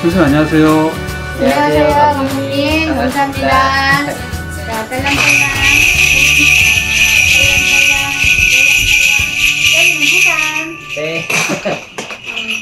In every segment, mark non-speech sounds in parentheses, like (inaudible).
선생님 안녕하세요. 안녕하세요, 감독님. 감사합니다. 자, 딸랑딸랑. 네.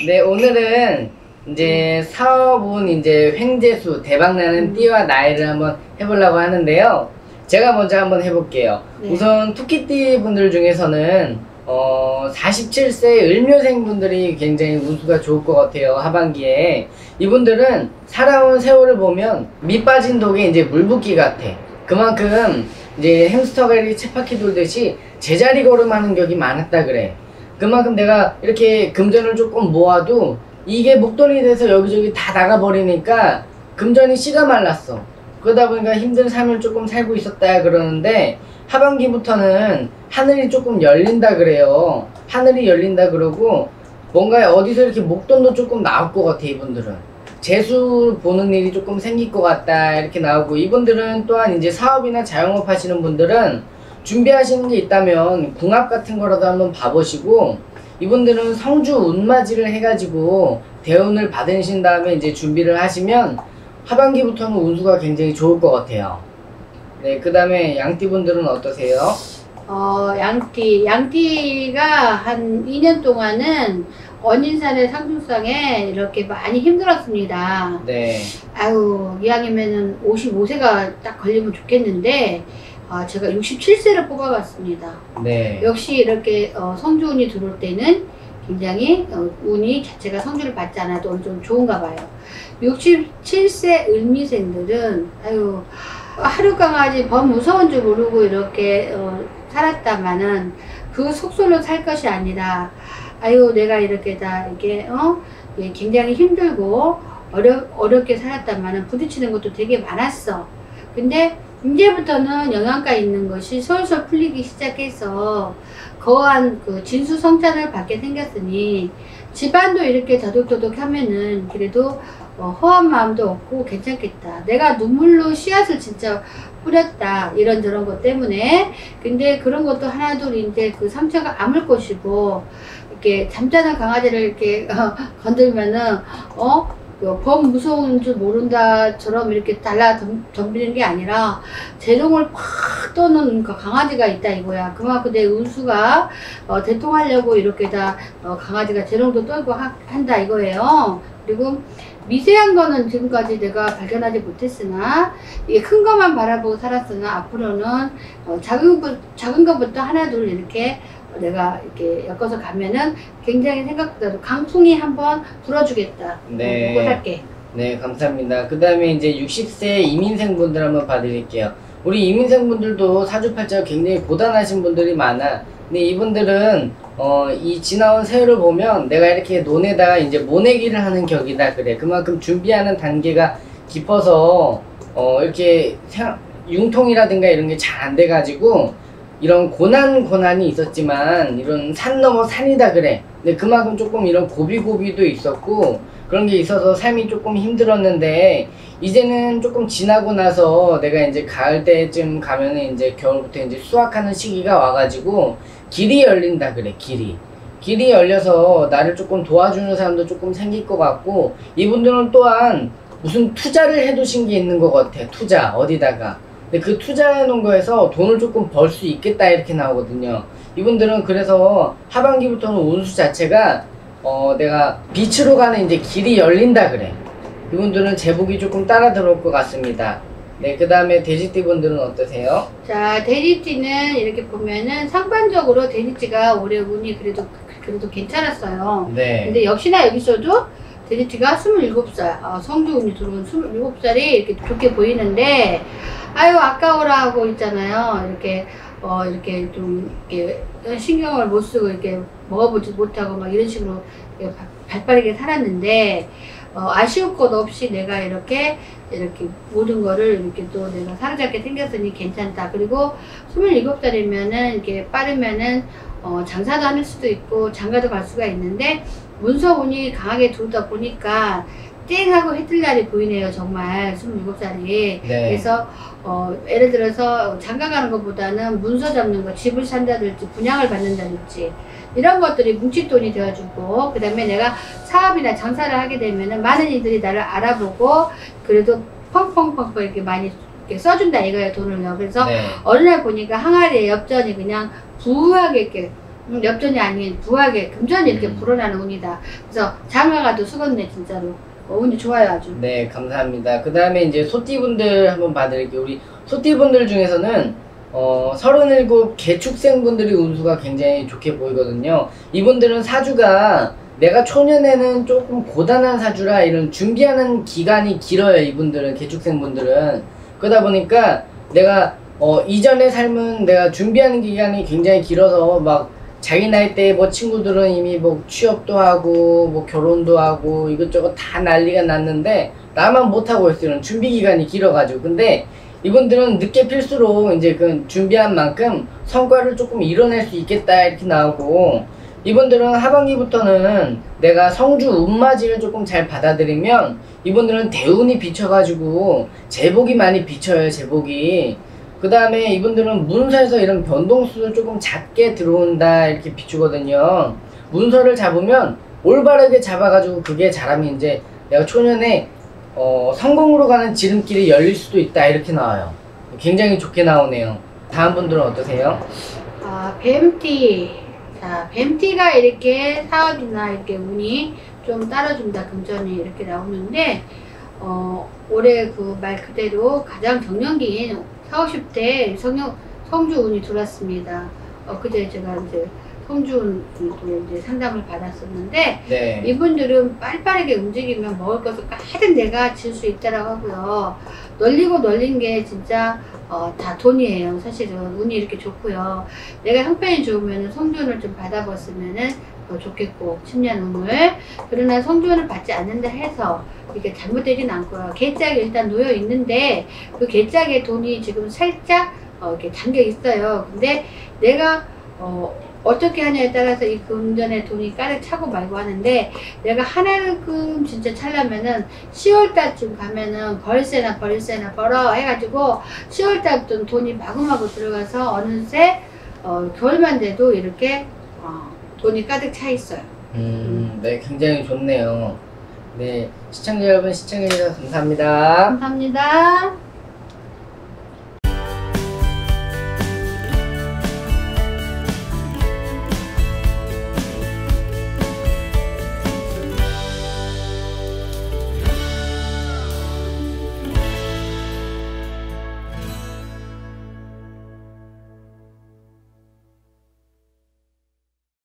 네, 오늘은 이제 사업은 이제 횡재수 대박나는 띠와 나이를 한번 해보려고 하는데요. 제가 먼저 한번 해볼게요. 네. 우선 투키띠 분들 중에서는 어 47세 을묘생 분들이 굉장히 운수가 좋을 것 같아요 하반기에. 이분들은 살아온 세월을 보면 밑 빠진 독에 이제 물 붓기 같아. 그만큼 이제 햄스터가 이렇게 쳇바퀴 돌듯이 제자리 걸음하는 격이 많았다 그래. 그만큼 내가 이렇게 금전을 조금 모아도 이게 목돈이 돼서 여기저기 다 나가버리니까 금전이 씨가 말랐어. 그러다 보니까 힘든 삶을 조금 살고 있었다 그러는데 하반기부터는 하늘이 조금 열린다 그래요. 하늘이 열린다 그러고 뭔가 어디서 이렇게 목돈도 조금 나올 것 같아 이분들은. 재수 보는 일이 조금 생길 것 같다 이렇게 나오고 이분들은 또한 이제 사업이나 자영업 하시는 분들은 준비하시는 게 있다면 궁합 같은 거라도 한번 봐보시고 이분들은 성주 운맞이를 해가지고 대운을 받으신 다음에 이제 준비를 하시면 하반기부터는 운수가 굉장히 좋을 것 같아요. 네, 그 다음에 양띠분들은 어떠세요? 어, 양띠. 양띠가 한 2년 동안은 원인산의 상중성에 이렇게 많이 힘들었습니다. 네, 아유, 이왕이면은 55세가 딱 걸리면 좋겠는데, 아, 제가 67세를 뽑아봤습니다. 네, 역시 이렇게 어, 성주운이 들어올 때는 굉장히 어, 운이 자체가 성주를 받지 않아도 좀 좋은가 봐요. 67세 을미생들은 아유 하루 강아지 범 무서운 줄 모르고 이렇게 어, 살았다마는 그 속솔로 살 것이 아니라 아유 내가 이렇게 다 이게 어 예, 굉장히 힘들고 어려 어렵게 살았다마는 부딪히는 것도 되게 많았어. 근데 이제부터는 영양가 있는 것이 솔솔 풀리기 시작해서 거한 그 진수 성찬을 받게 생겼으니 집안도 이렇게 더덕더덕 하면은 그래도 어, 허한 마음도 없고 괜찮겠다. 내가 눈물로 씨앗을 진짜 뿌렸다. 이런저런 것 때문에. 근데 그런 것도 하나둘인데 그 상처가 아물 것이고 이렇게 잠자는 강아지를 이렇게 (laughs) 어, 건들면은 어? 그범 무서운 줄 모른다처럼 이렇게 달라 덤, 덤비는 게 아니라 재롱을 팍 떠는 그 강아지가 있다 이거야. 그만큼 내 운수가 어, 대통하려고 이렇게 다 어, 강아지가 재롱도 떨고 하- 한다 이거예요. 그리고 미세한 거는 지금까지 내가 발견하지 못했으나 이게 큰 것만 바라보고 살았으나 앞으로는 어, 작은 것 작은 것부터 하나 둘 이렇게 내가 이렇게 엮어서 가면은 굉장히 생각보다도 강풍이 한번 불어주겠다. 네. 먹고 살게. 네, 감사합니다. 그 다음에 이제 60세 이민생분들 한번 봐드릴게요. 우리 이민생분들도 사주팔자가 굉장히 고단하신 분들이 많아. 근데 이분들은 어, 이 지나온 세월을 보면 내가 이렇게 논에다가 이제 모내기를 하는 격이다 그래. 그만큼 준비하는 단계가 깊어서 어, 이렇게 생- 융통이라든가 이런 게 잘 안 돼가지고 이런 고난 고난이 있었지만 이런 산 넘어 산이다 그래. 근데 그만큼 조금 이런 고비고비도 있었고 그런 게 있어서 삶이 조금 힘들었는데 이제는 조금 지나고 나서 내가 이제 가을 때쯤 가면은 이제 겨울부터 이제 수확하는 시기가 와가지고 길이 열린다 그래 길이 길이 열려서 나를 조금 도와주는 사람도 조금 생길 것 같고 이분들은 또한 무슨 투자를 해두신 게 있는 것 같아 투자 어디다가 근데 그 투자해 놓은 거에서 돈을 조금 벌 수 있겠다 이렇게 나오거든요 이분들은 그래서 하반기부터는 운수 자체가 어 내가 빛으로 가는 이제 길이 열린다 그래 이분들은 제복이 조금 따라 들어올 것 같습니다 네 그 다음에 돼지띠 분들은 어떠세요? 자, 돼지띠는 이렇게 보면은 상반적으로 돼지띠가 올해 운이 그래도 그래도 괜찮았어요. 네 근데 역시나 여기서도 돼지띠가 27살, 어, 성주운이 들어온 27살이 이렇게 좋게 보이는데, 아유, 아까워라 하고 있잖아요. 이렇게, 어, 이렇게 좀, 이렇게 신경을 못 쓰고 이렇게 먹어보지 못하고 막 이런 식으로 발빠르게 살았는데, 어, 아쉬울 것 없이 내가 이렇게, 이렇게 모든 거를 이렇게 또 내가 사로잡게 생겼으니 괜찮다. 그리고 27살이면은 이렇게 빠르면은 어, 장사도 할 수도 있고 장가도 갈 수가 있는데 문서 운이 강하게 들어오다 보니까 쨍하고 해뜰 날이 보이네요 정말 27살이 네. 그래서 어, 예를 들어서 장가 가는 것보다는 문서 잡는 거 집을 산다든지 분양을 받는다든지 이런 것들이 뭉칫돈이 되어주고 그 다음에 내가 사업이나 장사를 하게 되면 은 많은 이들이 나를 알아보고 그래도 펑펑펑펑 이렇게 많이 이렇게 써준다 이거예요 돈을요 그래서 네. 어느 날 보니까 항아리에 엽전이 그냥 부하게 이렇게 음, 엽전이 아닌 부하게 금전이 이렇게 음. 불어나는 운이다. 그래서 장가가도 수건네 진짜로 어, 운이 좋아요 아주. 네, 감사합니다. 그 다음에 이제 소띠분들 한번 봐드릴게요. 우리 소띠분들 중에서는 어, 37 개축생분들이 운수가 굉장히 좋게 보이거든요. 이분들은 사주가 내가 초년에는 조금 고단한 사주라 이런 준비하는 기간이 길어요. 이분들은 개축생분들은 그러다 보니까 내가 어, 이전의 삶은 내가 준비하는 기간이 굉장히 길어서 막 자기 나이 때 뭐 친구들은 이미 뭐 취업도 하고 뭐 결혼도 하고 이것저것 다 난리가 났는데 나만 못 하고 있어요. 준비 기간이 길어가지고 근데 이분들은 늦게 필수록 이제 그 준비한 만큼 성과를 조금 이뤄낼 수 있겠다 이렇게 나오고 이분들은 하반기부터는 내가 성주 운맞이를 조금 잘 받아들이면 이분들은 대운이 비쳐가지고 제복이 많이 비쳐요 제복이 그 다음에 이분들은 문서에서 이런 변동수를 조금 작게 들어온다 이렇게 비추거든요. 문서를 잡으면 올바르게 잡아가지고 그게 잘하면 이제 내가 초년에 어, 성공으로 가는 지름길이 열릴 수도 있다 이렇게 나와요. 굉장히 좋게 나오네요. 다음 분들은 어떠세요? 아 뱀띠. 자 뱀띠가 이렇게 사업이나 이렇게 운이 좀 따라준다 금전이 이렇게 나오는데 어 올해 그 말 그대로 가장 정년기인 40, 50대 성령 성주 운이 들어왔습니다. 어 그제 제가 이제 성주 운도 이제 상담을 받았었는데 네. 이분들은 빨리빠르게 움직이면 먹을 것을 가득 내가 질 수 있다라고 하고요. 널리고 널린 게 진짜 어, 다 돈이에요. 사실은 운이 이렇게 좋고요. 내가 형편이 좋으면 성준을 좀 받아봤으면은 더 좋겠고 10년 운을 그러나 성준을 받지 않는다 해서 이게 잘못되진 않고요. 계짝이 일단 놓여 있는데 그 계짝에 돈이 지금 살짝 어, 이렇게 잠겨 있어요. 근데 내가 어, 어떻게 하냐에 따라서 이 금전에 돈이 가득 차고 말고 하는데 내가 하나금 진짜 차려면은 10월달쯤 가면은 벌세나 벌세나 벌어 해가지고 10월달부터는 돈이 마구마구 들어가서 어느새 어, 겨울만 돼도 이렇게 어, 돈이 가득 차 있어요. 음, 네, 굉장히 좋네요. 네, 시청자 여러분 시청해주셔서 감사합니다. 감사합니다.